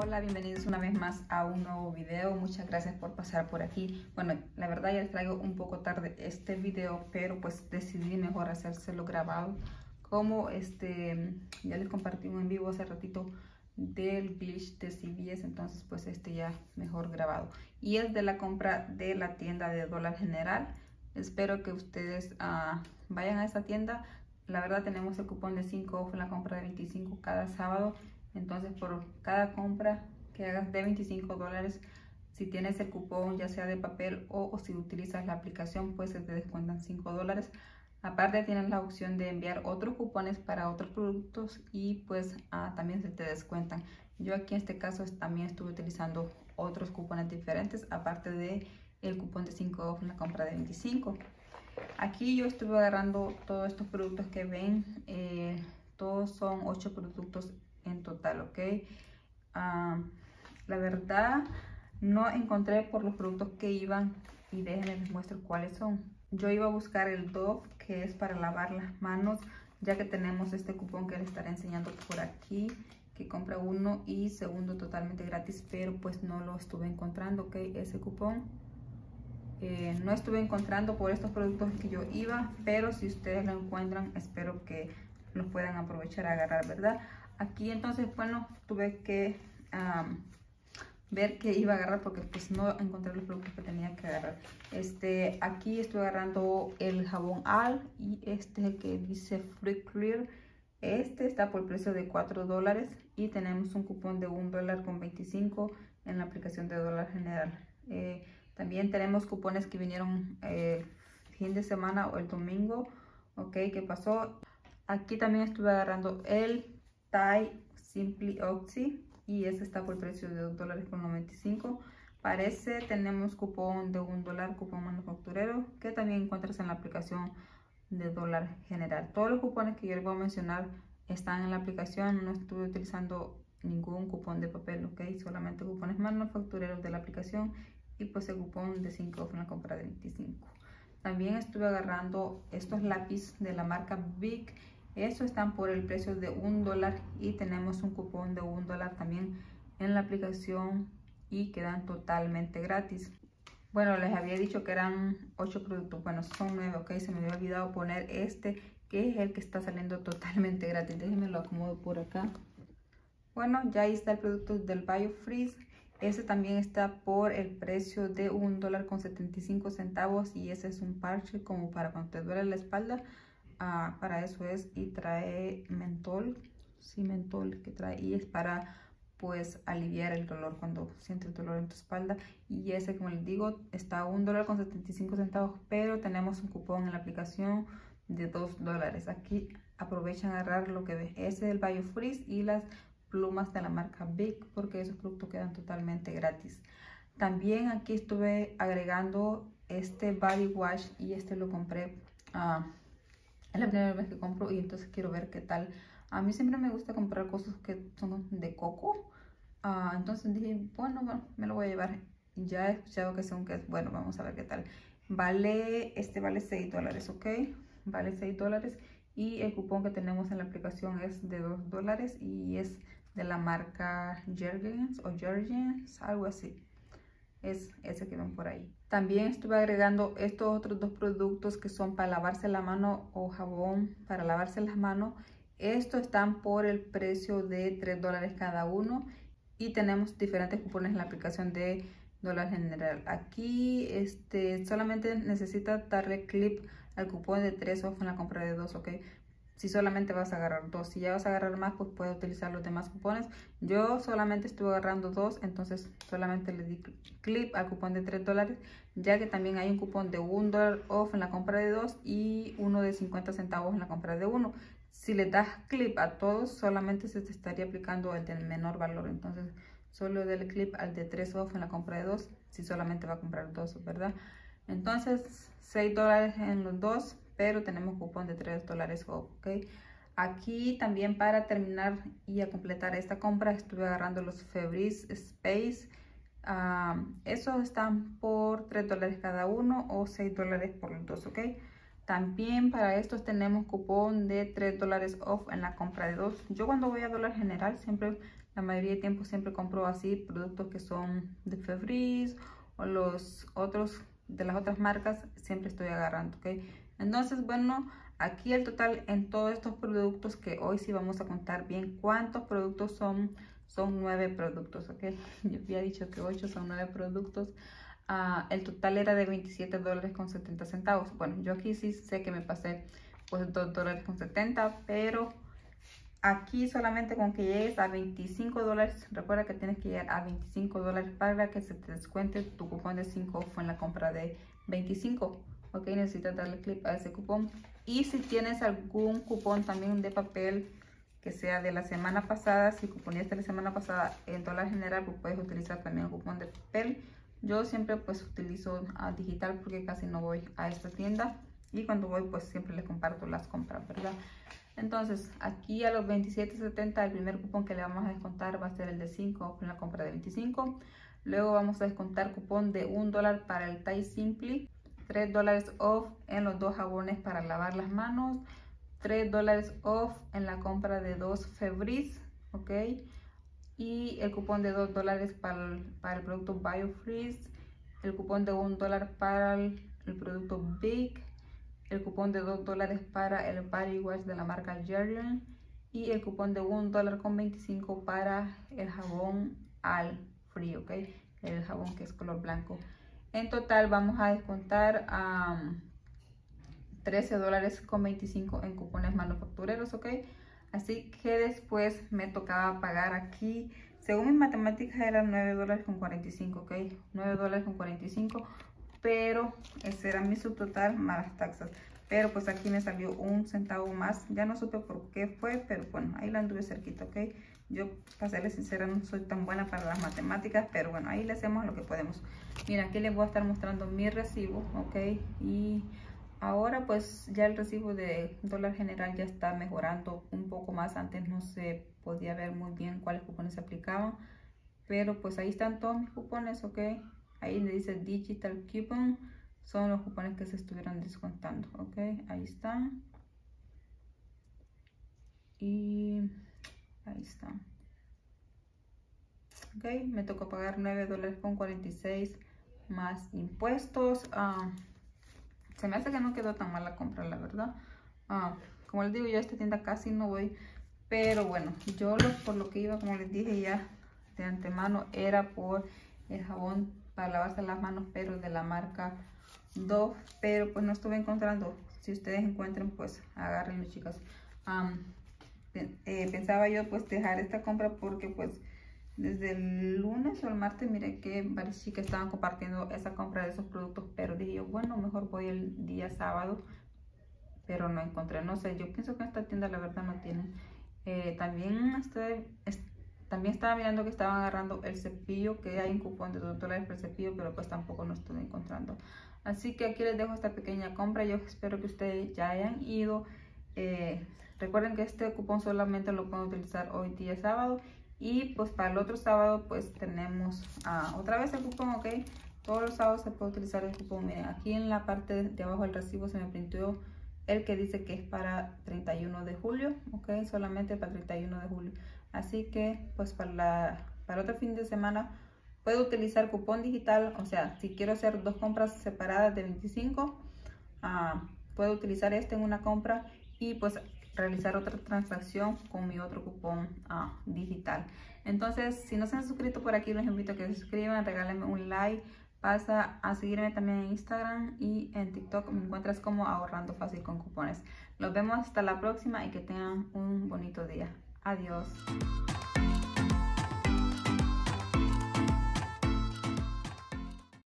Hola, bienvenidos una vez más a un nuevo video. Muchas gracias por pasar por aquí. Bueno, la verdad ya les traigo un poco tarde este video, pero pues decidí mejor hacérselo grabado. Como este, ya les compartí un en vivo hace ratito del glitch de CBS, entonces pues este ya mejor grabado. Y es de la compra de la tienda de dólar general. Espero que ustedes uh, vayan a esa tienda. La verdad tenemos el cupón de 5 off en la compra de 25 cada sábado entonces, por cada compra que hagas de 25 dólares, si tienes el cupón ya sea de papel o, si utilizas la aplicación, pues se te descuentan 5 dólares. Aparte tienes la opción de enviar otros cupones para otros productos y pues ah, también se te descuentan. Yo aquí en este caso también estuve utilizando otros cupones diferentes aparte de el cupón de 5 off en la compra de 25. Aquí yo estuve agarrando todos estos productos que ven. Eh, todos son 8 productos en total, ¿ok? Ah, la verdad, no encontré por los productos que iban y déjenme les muestro cuáles son. Yo iba a buscar el Dove, que es para lavar las manos, ya que tenemos este cupón que les estaré enseñando por aquí, que compra uno y segundo totalmente gratis, pero pues no lo estuve encontrando, ¿ok? Ese cupón. Eh, no estuve encontrando por estos productos que yo iba, pero si ustedes lo encuentran, espero que los puedan aprovechar a agarrar, ¿verdad? Aquí entonces bueno tuve que ver qué iba a agarrar porque pues no encontré los productos que tenía que agarrar. Este aquí estoy agarrando el jabón al y este que dice free clear. Este está por precio de 4 dólares y tenemos un cupón de 1 dólar con 25 en la aplicación de dólar general. Eh, también tenemos cupones que vinieron eh, fin de semana o el domingo. Ok ¿qué pasó? aquí también estuve agarrando el Thai Simply Oxy y este está por precio de 2 dólares con 95 parece tenemos cupón de 1 dólar cupón manufacturero que también encuentras en la aplicación de dólar general. Todos los cupones que yo les voy a mencionar están en la aplicación no estuve utilizando ningún cupón de papel ok solamente cupones manufactureros de la aplicación y pues el cupón de 5 off en la compra de 25 también estuve agarrando estos lápiz de la marca Big eso están por el precio de un dólar y tenemos un cupón de un dólar también en la aplicación y quedan totalmente gratis. Bueno, les había dicho que eran 8 productos. Bueno, son 9, ok. Se me había olvidado poner este, que es el que está saliendo totalmente gratis. Déjenme lo acomodo por acá. Bueno, ya ahí está el producto del BioFreeze. Ese también está por el precio de un dólar con 75 centavos y ese es un parche como para cuando te duele la espalda Ah, para eso es y trae mentol, sí mentol que trae y es para pues aliviar el dolor cuando sientes dolor en tu espalda. Y ese como les digo está a un dólar con 75 centavos pero tenemos un cupón en la aplicación de 2 dólares. Aquí aprovechan a agarrar lo que ve ese es el BioFreeze y las plumas de la marca Big porque esos productos quedan totalmente gratis. También aquí estuve agregando este body wash y este lo compré a es la primera vez que compro y entonces quiero ver qué tal. A mí siempre me gusta comprar cosas que son de coco. Uh, entonces dije, bueno, bueno, me lo voy a llevar. Ya he escuchado que son que es bueno, vamos a ver qué tal. Vale, este vale 6 dólares, ¿ok? Vale 6 dólares. Y el cupón que tenemos en la aplicación es de 2 dólares y es de la marca Jergens o Jergens, algo así. Es ese que ven por ahí. También estuve agregando estos otros dos productos que son para lavarse la mano o jabón para lavarse las manos. Estos están por el precio de 3 dólares cada uno y tenemos diferentes cupones en la aplicación de dólar general. Aquí este, solamente necesita darle clip al cupón de 3 off en la compra de 2, ¿ok? Si solamente vas a agarrar dos. Si ya vas a agarrar más, pues puedes utilizar los demás cupones. Yo solamente estuve agarrando dos, entonces solamente le di clip al cupón de 3 dólares, ya que también hay un cupón de 1 dólar off en la compra de dos y uno de 50 centavos en la compra de uno. Si le das clip a todos, solamente se te estaría aplicando el de menor valor. Entonces, solo del clip al de 3 off en la compra de dos, si solamente va a comprar dos, ¿verdad? Entonces, 6 dólares en los dos pero tenemos cupón de 3 dólares ok. Aquí también para terminar y a completar esta compra estuve agarrando los Febreze Space. Esos están por 3 dólares cada uno o 6 dólares por los dos ok. También para estos tenemos cupón de 3 dólares off en la compra de dos. Yo cuando voy a dólar general siempre la mayoría de tiempo siempre compro así productos que son de Febreze o los otros de las otras marcas siempre estoy agarrando, ¿ok? Entonces, bueno, aquí el total en todos estos productos que hoy sí vamos a contar bien cuántos productos son, son nueve productos, ¿ok? Yo había dicho que ocho son nueve productos. Uh, el total era de 27 dólares con 70 centavos. Bueno, yo aquí sí sé que me pasé pues 2 dólares con 70, pero aquí solamente con que llegues a 25 dólares, recuerda que tienes que llegar a 25 dólares para que se te descuente tu cupón de 5 fue en la compra de 25. Ok, necesitas darle clic a ese cupón. Y si tienes algún cupón también de papel que sea de la semana pasada, si cuponías de la semana pasada en dólar general, pues puedes utilizar también el cupón de papel. Yo siempre pues utilizo a digital porque casi no voy a esta tienda y cuando voy pues siempre les comparto las compras, ¿verdad? Entonces, aquí a los 27.70 el primer cupón que le vamos a descontar va a ser el de 5 en la compra de 25. Luego vamos a descontar cupón de 1 dólar para el Thai Simply, 3 dólares off en los dos jabones para lavar las manos, 3 dólares off en la compra de dos Febreze, ¿ok? Y el cupón de 2 dólares para para el producto BioFreeze, el cupón de 1 dólar para el, el producto Big, el cupón de 2 dólares para el body wash de la marca Jerry y el cupón de 1 dólar con 25 para el jabón al frío, ¿ok? El jabón que es color blanco. En total vamos a descontar a 13 dólares con 25 en cupones manufactureros, ¿ok? Así que después me tocaba pagar aquí, según mis matemáticas era 9 dólares con 45, ¿ok? 9 dólares con 45 pero ese era mi subtotal más las taxas. Pero pues aquí me salió un centavo más. Ya no supe por qué fue, pero bueno, ahí la anduve cerquita, ¿ok? Yo, para serles sincera, no soy tan buena para las matemáticas, pero bueno, ahí le hacemos lo que podemos. Mira, aquí les voy a estar mostrando mi recibo, ¿ok? Y ahora pues ya el recibo de dólar general ya está mejorando un poco más. Antes no se podía ver muy bien cuáles cupones se aplicaban, pero pues ahí están todos mis cupones, ¿ok? Ahí le dice Digital Coupon. Son los cupones que se estuvieron descontando. Ok, ahí están. Y ahí están. Ok, me tocó pagar 9 dólares con 46 más impuestos. Ah, se me hace que no quedó tan mal la compra, la verdad. Ah, como les digo, yo a esta tienda casi no voy. Pero bueno, yo por lo que iba, como les dije ya de antemano, era por el jabón para lavarse las manos, pero de la marca Dove, pero pues no estuve encontrando. Si ustedes encuentran, pues agárrenlo, chicas. Eh, pensaba yo pues dejar esta compra porque pues desde el lunes o el martes miré que varias chicas estaban compartiendo esa compra de esos productos, pero dije yo, bueno, mejor voy el día sábado, pero no encontré, no sé, yo pienso que esta tienda la verdad no tiene. Eh, también estoy, también estaba mirando que estaban agarrando el cepillo, que hay un cupón de 2 dólares por cepillo, pero pues tampoco lo estoy encontrando. Así que aquí les dejo esta pequeña compra. Yo espero que ustedes ya hayan ido. Eh, recuerden que este cupón solamente lo pueden utilizar hoy día sábado. Y pues para el otro sábado pues tenemos ah, otra vez el cupón, ok. Todos los sábados se puede utilizar el cupón. Miren, aquí en la parte de abajo del recibo se me printió el que dice que es para 31 de julio, ok. Solamente para 31 de julio. Así que pues para, para otro fin de semana puedo utilizar cupón digital, o sea, si quiero hacer dos compras separadas de 25, ah, puedo utilizar este en una compra y pues realizar otra transacción con mi otro cupón ah, digital. Entonces, si no se han suscrito por aquí, los invito a que se suscriban, regálenme un like, pasa a seguirme también en Instagram y en TikTok me encuentras como ahorrando fácil con cupones. Los vemos hasta la próxima y que tengan un bonito día. Adiós.